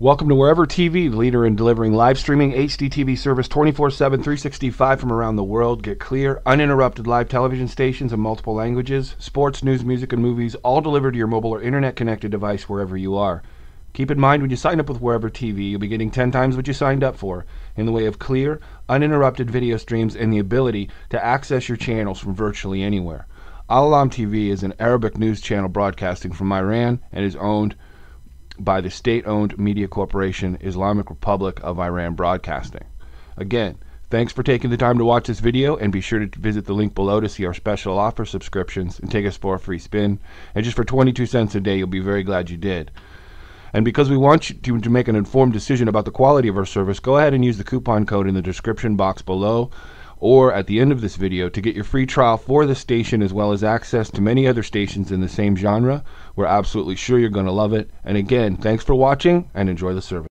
Welcome to Wherever TV, the leader in delivering live streaming HD TV service 24 7, 365 from around the world. Get clear, uninterrupted live television stations in multiple languages, sports, news, music, and movies, all delivered to your mobile or internet connected device wherever you are. Keep in mind when you sign up with Wherever TV, you'll be getting 10 times what you signed up for in the way of clear, uninterrupted video streams and the ability to access your channels from virtually anywhere. Al Alam TV is an Arabic news channel broadcasting from Iran and is owned by the state owned media corporation Islamic Republic of Iran Broadcasting. Again, thanks for taking the time to watch this video and be sure to visit the link below to see our special offer subscriptions and take us for a free spin. And just for 22 cents a day, you'll be very glad you did. And because we want you to, to make an informed decision about the quality of our service, go ahead and use the coupon code in the description box below or at the end of this video to get your free trial for the station as well as access to many other stations in the same genre. We're absolutely sure you're going to love it. And again, thanks for watching and enjoy the service.